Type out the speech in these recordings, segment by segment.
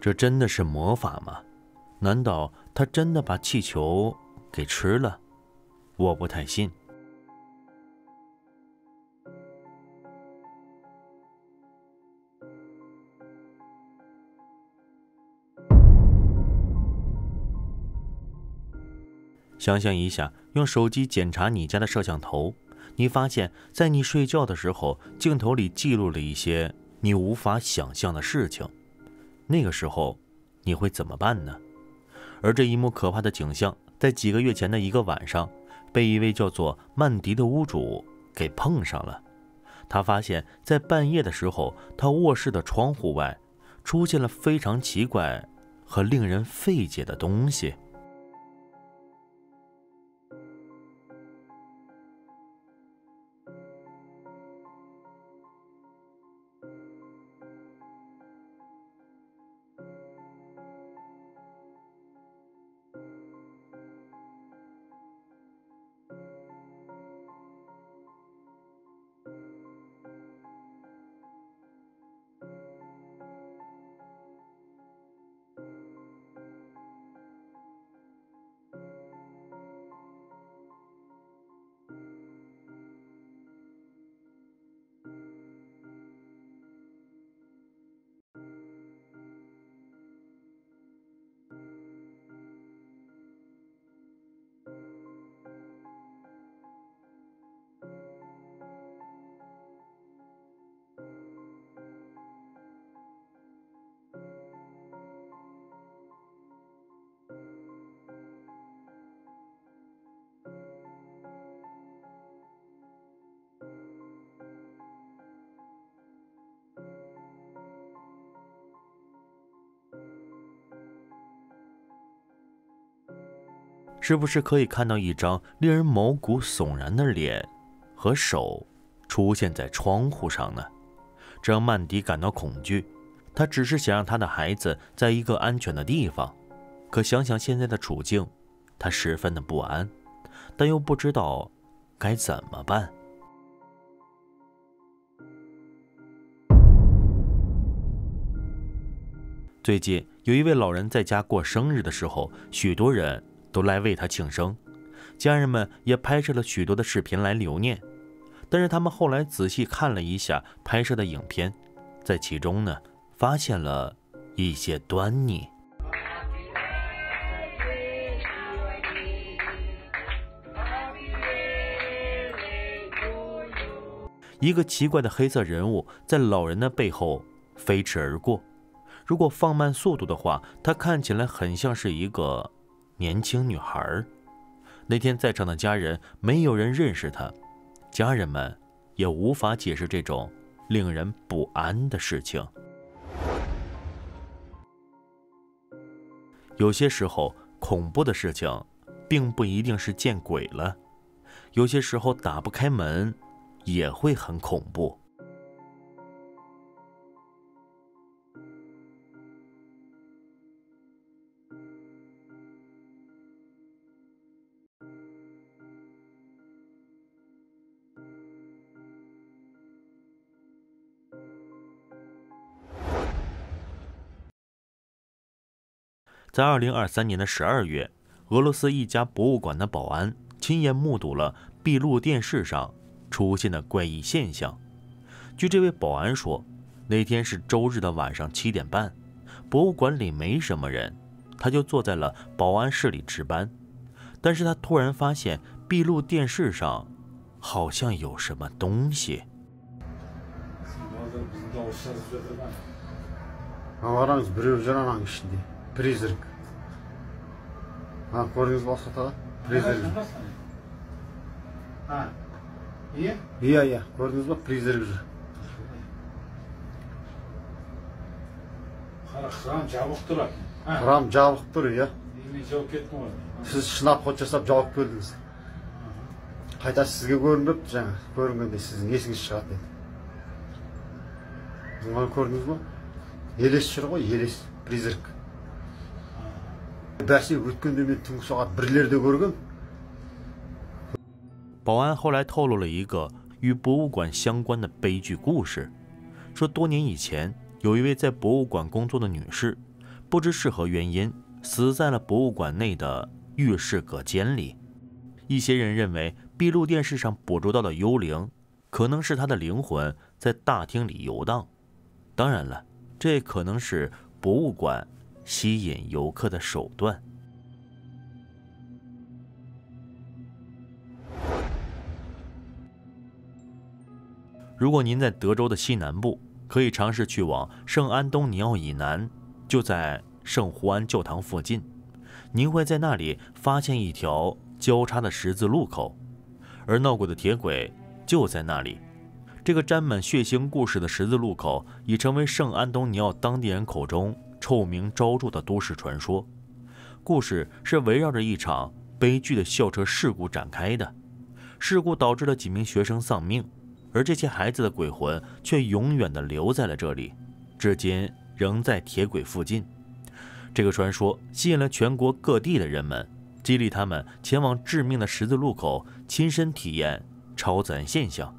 这真的是魔法吗？难道他真的把气球给吃了？我不太信。想象一下，用手机检查你家的摄像头，你发现，在你睡觉的时候，镜头里记录了一些你无法想象的事情。那个时候，你会怎么办呢？而这一幕可怕的景象，在几个月前的一个晚上，被一位叫做曼迪的屋主给碰上了。他发现，在半夜的时候，他卧室的窗户外出现了非常奇怪和令人费解的东西。是不是可以看到一张令人毛骨悚然的脸和手出现在窗户上呢？这让曼迪感到恐惧。他只是想让他的孩子在一个安全的地方，可想想现在的处境，他十分的不安，但又不知道该怎么办。最近有一位老人在家过生日的时候，许多人。都来为他庆生，家人们也拍摄了许多的视频来留念。但是他们后来仔细看了一下拍摄的影片，在其中呢，发现了一些端倪。一个奇怪的黑色人物在老人的背后飞驰而过，如果放慢速度的话，他看起来很像是一个。年轻女孩那天在场的家人没有人认识她，家人们也无法解释这种令人不安的事情。有些时候，恐怖的事情并不一定是见鬼了，有些时候打不开门也会很恐怖。在二零二三年的十二月，俄罗斯一家博物馆的保安亲眼目睹了闭路电视上出现的怪异现象。据这位保安说，那天是周日的晚上七点半，博物馆里没什么人，他就坐在了保安室里值班。但是他突然发现闭路电视上好像有什么东西。Призрак. А, көрдіңіз ба осыда? Призрак. А, иә? Иә, иә. Көрдіңіз ба? Призрак жүр. Кран жабық тұр Кран жабық тұр, иә. Мен жауып кеттім ғой. Сіз шынап ход жасап жауып келдіңіз. Қайта сізге көрінбепті жаңа. Көрінгенде сіздің есіңіз шығады деді. Мынаны көрдіңіз ба? Елес жүр ғой, елес, призрак. 保安后来透露了一个与博物馆相关的悲剧故事，说多年以前，有一位在博物馆工作的女士，不知是何原因，死在了博物馆内的浴室隔间里。一些人认为，闭路电视上捕捉到的幽灵，可能是她的灵魂在大厅里游荡。当然了，这可能是博物馆吸引游客的手段。如果您在德州的西南部，可以尝试去往圣安东尼奥以南，就在圣胡安教堂附近，您会在那里发现一条交叉的十字路口，而闹鬼的铁轨就在那里。这个沾满血腥故事的十字路口已成为圣安东尼奥当地人口中臭名昭著的都市传说。故事是围绕着一场悲剧的校车事故展开的，事故导致了几名学生丧命。而这些孩子的鬼魂却永远地留在了这里，至今仍在铁轨附近。这个传说吸引了全国各地的人们，激励他们前往致命的十字路口，亲身体验超自然现象。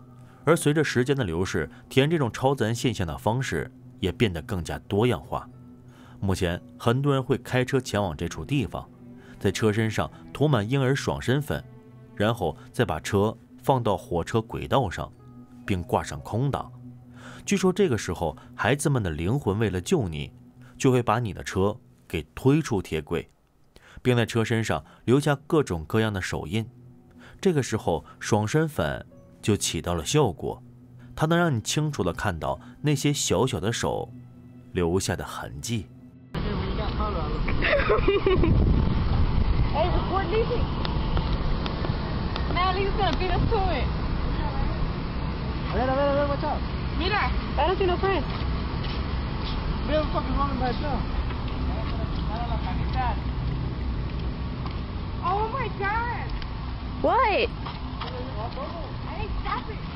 而随着时间的流逝，体验这种超自然现象的方式也变得更加多样化。目前，很多人会开车前往这处地方，在车身上涂满婴儿爽身粉，然后再把车放到火车轨道上。并挂上空挡。据说这个时候，孩子们的灵魂为了救你，就会把你的车给推出铁轨，并在车身上留下各种各样的手印。这个时候，爽身粉就起到了效果，它能让你清楚地看到那些小小的手留下的痕迹。hey, support DC. Natalie's gonna beat us to it. A ver, a ver, a ver, what's up? Mira. I don't see no friends. We have a fucking running by now. Oh my god! What? I stop it.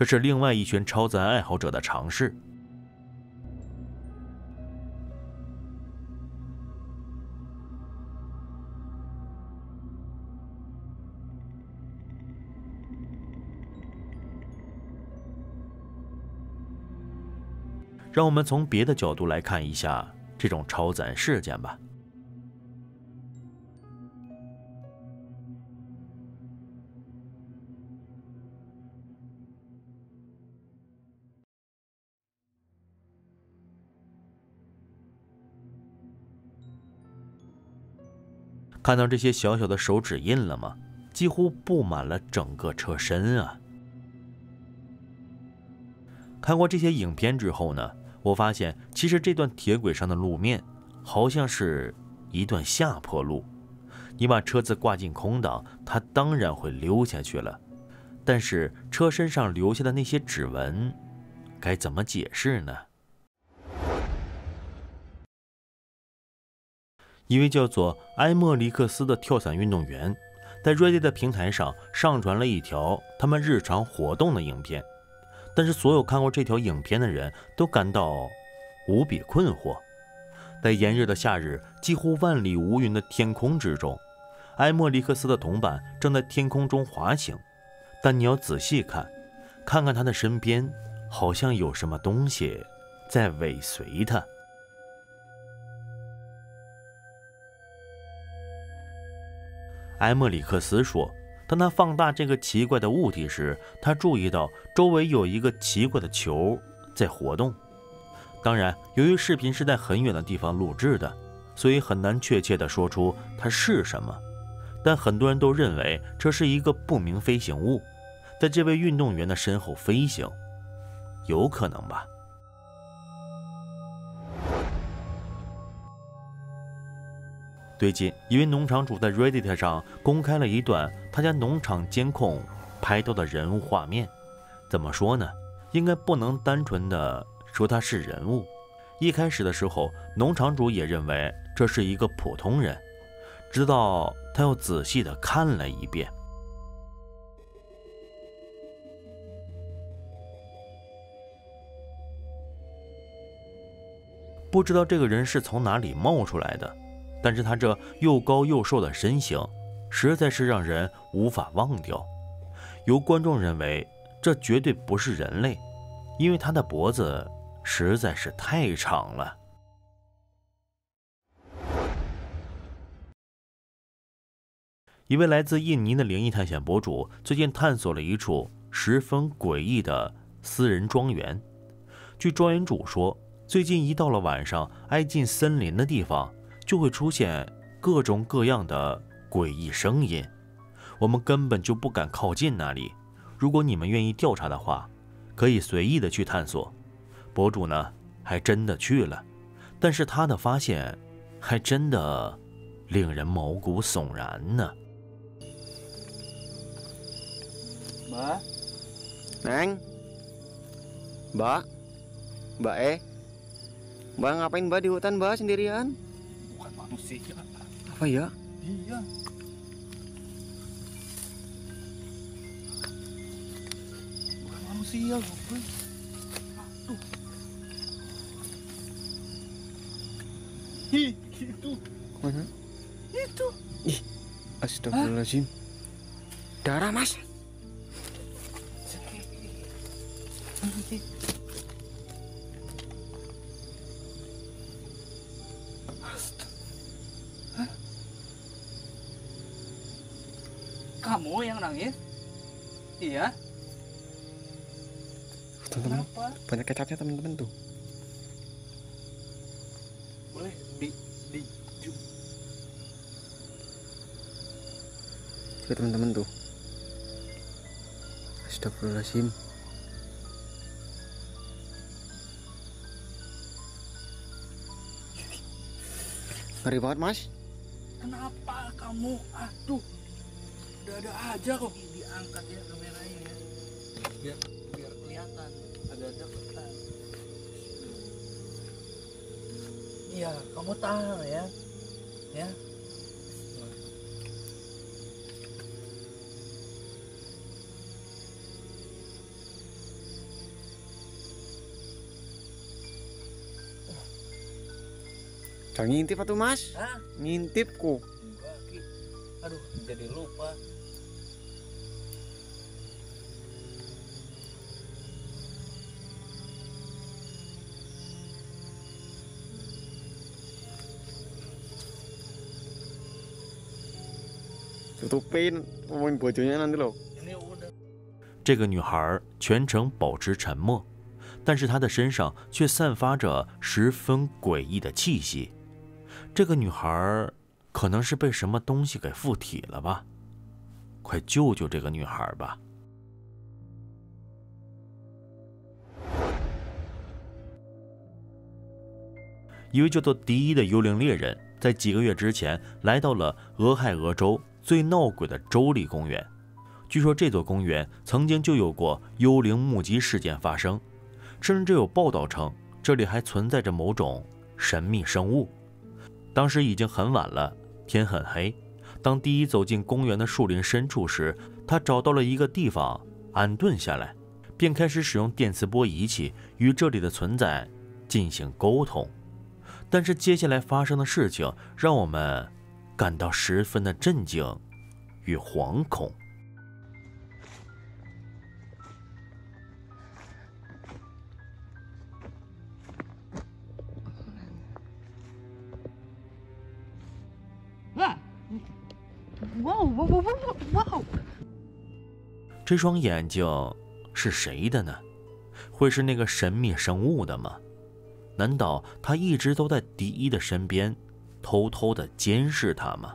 这是另外一群超自然爱好者的尝试。让我们从别的角度来看一下这种超自然事件吧。看到这些小小的手指印了吗？几乎布满了整个车身啊！看过这些影片之后呢，我发现其实这段铁轨上的路面好像是一段下坡路。你把车子挂进空档，它当然会溜下去了。但是车身上留下的那些指纹，该怎么解释呢？一位叫做埃莫里克斯的跳伞运动员，在 Reddit 的平台上上传了一条他们日常活动的影片，但是所有看过这条影片的人都感到无比困惑。在炎热的夏日，几乎万里无云的天空之中，埃莫里克斯的同伴正在天空中滑行，但你要仔细看，看看他的身边，好像有什么东西在尾随他。埃莫里克斯说：“当他放大这个奇怪的物体时，他注意到周围有一个奇怪的球在活动。当然，由于视频是在很远的地方录制的，所以很难确切地说出它是什么。但很多人都认为这是一个不明飞行物，在这位运动员的身后飞行，有可能吧。”最近，一位农场主在 Reddit 上公开了一段他家农场监控拍到的人物画面。怎么说呢？应该不能单纯的说他是人物。一开始的时候，农场主也认为这是一个普通人，直到他又仔细的看了一遍。不知道这个人是从哪里冒出来的。但是他这又高又瘦的身形，实在是让人无法忘掉。有观众认为，这绝对不是人类，因为他的脖子实在是太长了。一位来自印尼的灵异探险博主最近探索了一处十分诡异的私人庄园。据庄园主说，最近一到了晚上，挨近森林的地方就会出现各种各样的诡异声音，我们根本就不敢靠近那里。如果你们愿意调查的话，可以随意的去探索。博主呢，还真的去了，但是他的发现还真的令人毛骨悚然呢。Mbak. Neng. Mbak. Mbak eh. Mbak ngapain Mbak di hutan Mbak sendirian? Bukan manusia. Apa ya? Iya. Bukan manusia, goblok. Aduh. Ih, itu. Mana? Itu. Ih. Astagfirullahaladzim. Darah Mas. Banyak kecapnya teman-teman tuh. Boleh di di Tuh teman-teman tuh. Astagfirullahaladzim. Ngeri banget mas. Kenapa kamu? Aduh. Ada-ada aja kok diangkat ya kameranya ya iya kamu tahu ya ya Jangan ngintip atau mas? Hah? Ngintip. Aduh, jadi lupa. 这个女孩全程保持沉默，但是她的身上却散发着十分诡异的气息。这个女孩可能是被什么东西给附体了吧？快救救这个女孩吧！一位叫做迪伊的幽灵猎人，在几个月之前来到了俄亥俄州最闹鬼的州立公园。据说这座公园曾经就有过幽灵目击事件发生，甚至有报道称这里还存在着某种神秘生物。当时已经很晚了，天很黑。当第一走进公园的树林深处时，他找到了一个地方安顿下来，便开始使用电磁波仪器与这里的存在进行沟通。但是接下来发生的事情让我们感到十分的震惊与惶恐。哇哇哇哇哇哇！这双眼睛是谁的呢？会是那个神秘生物的吗？难道他一直都在迪伊的身边，偷偷的监视他吗？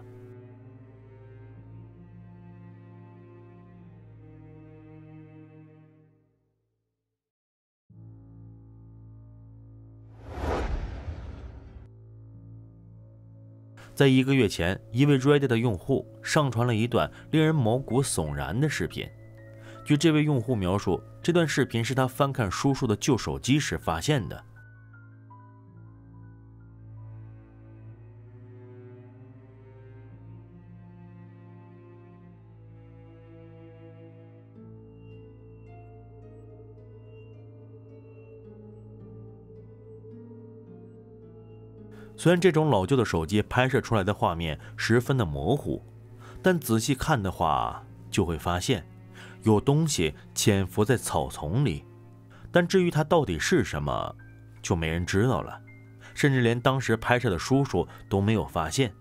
在一个月前，一位 Reddit 的用户上传了一段令人毛骨悚然的视频。据这位用户描述，这段视频是他翻看叔叔的旧手机时发现的。虽然这种老旧的手机拍摄出来的画面十分的模糊，但仔细看的话，就会发现有东西潜伏在草丛里。但至于它到底是什么，就没人知道了，甚至连当时拍摄的叔叔都没有发现。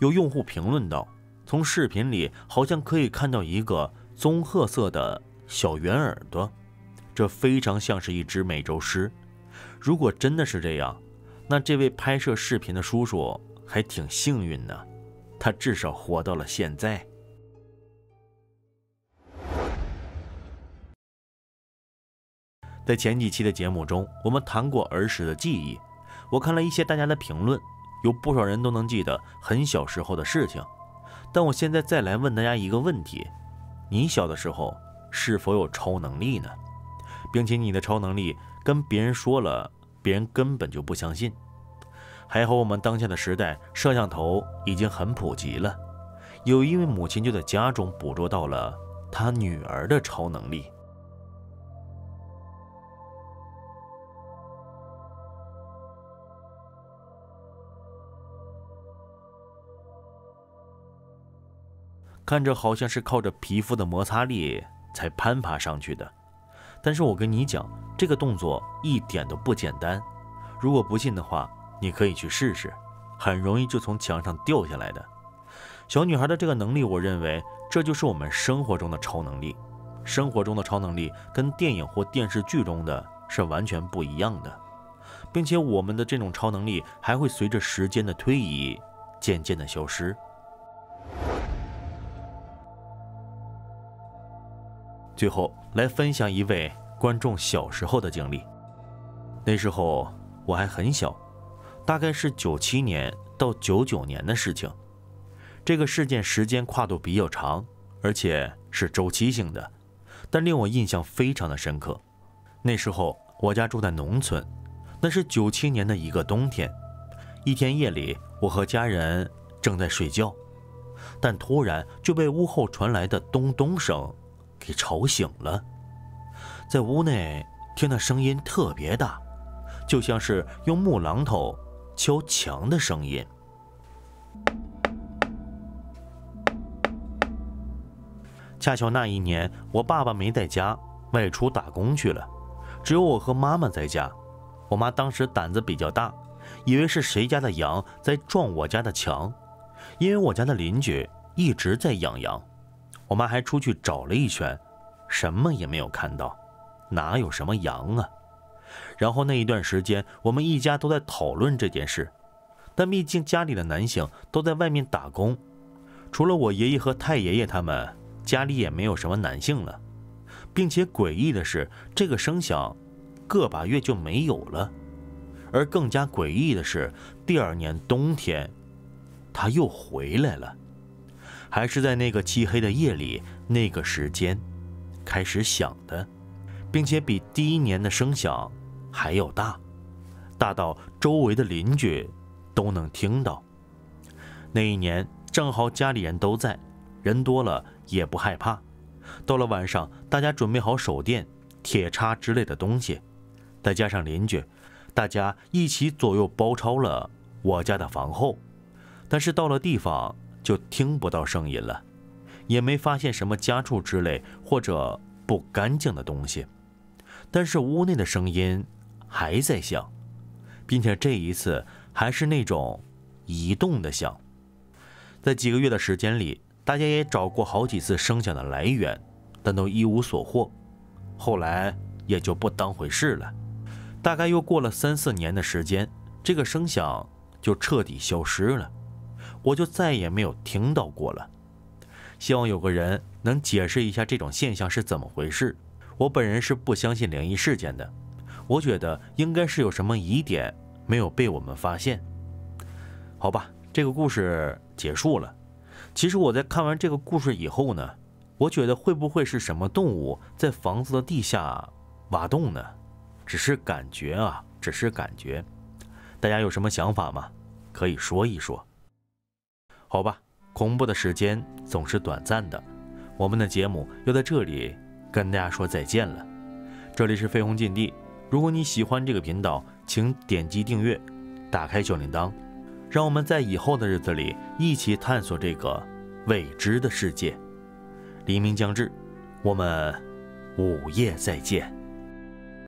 有用户评论道：“从视频里好像可以看到一个棕褐色的小圆耳朵，这非常像是一只美洲狮。如果真的是这样，那这位拍摄视频的叔叔还挺幸运呢，他至少活到了现在。”在前几期的节目中，我们谈过儿时的记忆。我看了一些大家的评论，有不少人都能记得很小时候的事情。但我现在再来问大家一个问题：你小的时候是否有超能力呢？并且你的超能力跟别人说了，别人根本就不相信。还好我们当下的时代，摄像头已经很普及了。有一位母亲就在家中捕捉到了她女儿的超能力。看着好像是靠着皮肤的摩擦力才攀爬上去的，但是我跟你讲，这个动作一点都不简单。如果不信的话，你可以去试试，很容易就从墙上掉下来的。小女孩的这个能力，我认为这就是我们生活中的超能力。生活中的超能力跟电影或电视剧中的是完全不一样的，并且我们的这种超能力还会随着时间的推移渐渐的消失。最后来分享一位观众小时候的经历。那时候我还很小，大概是九七年到九九年的事情。这个事件时间跨度比较长，而且是周期性的，但令我印象非常的深刻。那时候我家住在农村，那是九七年的一个冬天。一天夜里，我和家人正在睡觉，但突然就被屋后传来的咚咚声。给吵醒了，在屋内听那声音特别大，就像是用木榔头敲墙的声音。恰巧那一年我爸爸没在家，外出打工去了，只有我和妈妈在家。我妈当时胆子比较大，以为是谁家的羊在撞我家的墙，因为我家的邻居一直在养羊。我妈还出去找了一圈，什么也没有看到，哪有什么羊啊？然后那一段时间，我们一家都在讨论这件事，但毕竟家里的男性都在外面打工，除了我爷爷和太爷爷他们，家里也没有什么男性了，并且诡异的是，这个声响个把月就没有了，而更加诡异的是，第二年冬天，他又回来了。还是在那个漆黑的夜里，那个时间开始响的，并且比第一年的声响还要大，大到周围的邻居都能听到。那一年正好家里人都在，人多了也不害怕。到了晚上，大家准备好手电、铁叉之类的东西，再加上邻居，大家一起左右包抄了我家的房后。但是到了地方。就听不到声音了，也没发现什么家畜之类或者不干净的东西，但是屋内的声音还在响，并且这一次还是那种移动的响。在几个月的时间里，大家也找过好几次声响的来源，但都一无所获。后来也就不当回事了。大概又过了三四年的时间，这个声响就彻底消失了。我就再也没有听到过了。希望有个人能解释一下这种现象是怎么回事。我本人是不相信灵异事件的，我觉得应该是有什么疑点没有被我们发现。好吧，这个故事结束了。其实我在看完这个故事以后呢，我觉得会不会是什么动物在房子的地下挖洞呢？只是感觉啊，只是感觉。大家有什么想法吗？可以说一说。好吧，恐怖的时间总是短暂的，我们的节目要在这里跟大家说再见了。这里是飞鸿禁地，如果你喜欢这个频道，请点击订阅。打开小铃铛，让我们在以后的日子里一起探索这个未知的世界。黎明将至，我们午夜再见。